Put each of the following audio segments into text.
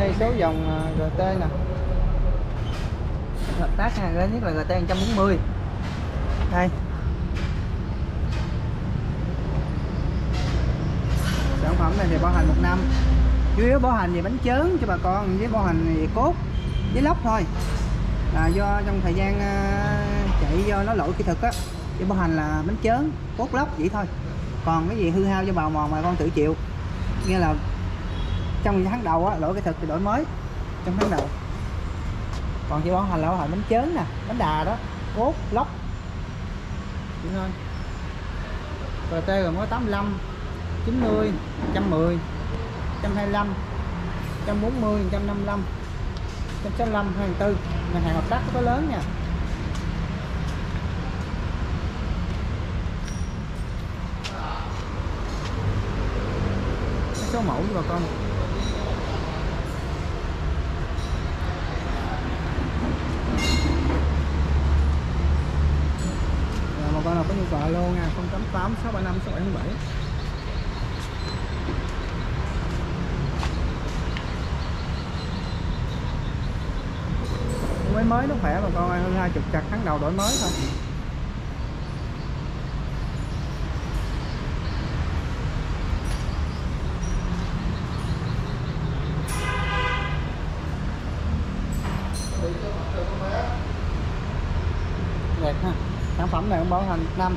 đây số dòng à, GT nè. Hợp tác nha lớn nhất là GT 140 đây. Sản phẩm này thì bảo hành một năm. Chủ yếu bảo hành về bánh chớn cho bà con với bảo hành về cốt với lốc thôi. Là do trong thời gian à, chạy do nó lỗi kỹ thuật á chỉ bảo hành là bánh chớn cốt lốc vậy thôi. Còn cái gì hư hao cho bào mòn mà con tự chịu. Nghĩa là trong tháng đầu á, lỗi kỹ thuật thì đổi mới. Trong tháng đầu. Còn chỉ bảo hành là bảo hành bánh chớn nè, bánh đà đó cốt lóc. Vậy thôi RT rồi mới 85 90 110 125 140 155 165 24 ngân hàng hợp tác có lớn nha. Số mẫu cho bà con Rồi, số alo nha. 088 635 677 mới mới nó khỏe mà con ơi, hơn hai chục chặt tháng đầu đổi mới thôi. Đẹp ha sản phẩm này cũng bảo hành một năm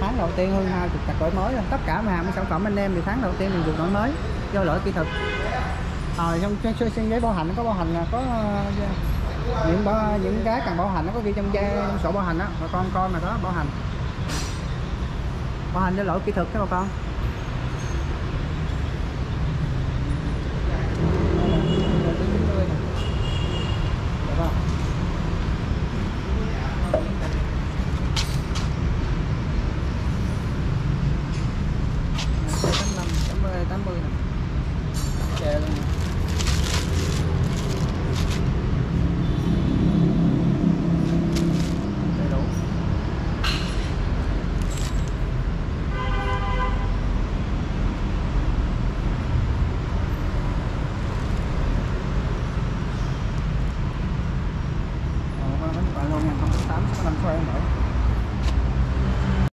tháng đầu tiên hơn hai chục đổi mới rồi tất cả mà hàng sản phẩm anh em thì tháng đầu tiên mình được đổi mới do lỗi kỹ thuật. Rồi trong trên, trên giấy bảo hành nó có bảo hành là có ờ, những bảo, những cái cần bảo hành nó có ghi trong, giấy, trong sổ bảo hành đó bà con coi mà đó bảo hành. Bảo hành do lỗi kỹ thuật các bà con. on Promo.